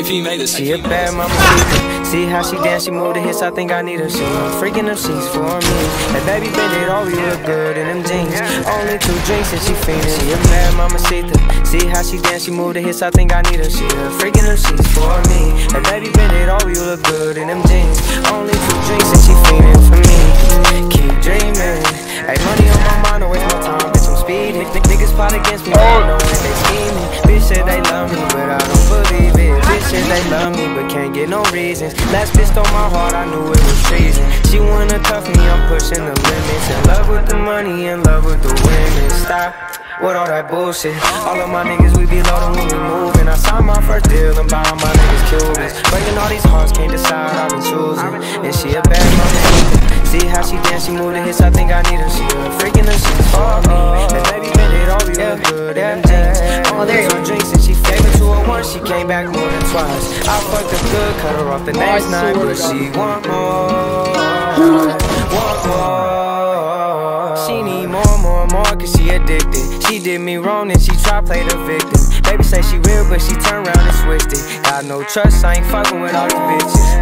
He made this. She a bad mama, see how she dance, she move the hips, I think I need her. She freaking them sheets for me. That baby bend it all, you look good in them jeans. Only two drinks and she fiendin'. She a bad mama, see See how she dance, she move the hips, I think I need her. She freaking them sheets for me. That baby bend it all, you look good in them jeans. Only two drinks and she fiendin' for me. Keep dreaming. Hey, money on my mind, don't waste my time, bitch, I'm speeding. Niggas plot against me, oh, They love me, but can't get no reasons. Last bitch stole my heart, I knew it was treason. She wanna tough me, I'm pushing the limits. In love with the money, in love with the women. Stop with all that bullshit. All of my niggas, we be loaded when we moving. I signed my first deal and buy all my niggas Cubans. Breaking all these hearts, can't decide, I've been choosing. And she a bad mama. See how she dance, she move the hips, I think I need her. She a freaking her, she's for me. And baby, bend it over, you look good them jeans. Oh, there you drinks and she favored to her once, she came back more twice. I fucked her good, cut her off the oh, next night, but she want more. Want more. She need more, more, more, cause she addicted. She did me wrong and she try play the victim. Baby say she real, but she turn around and switched it. Got no trust, I ain't fucking with all these bitches.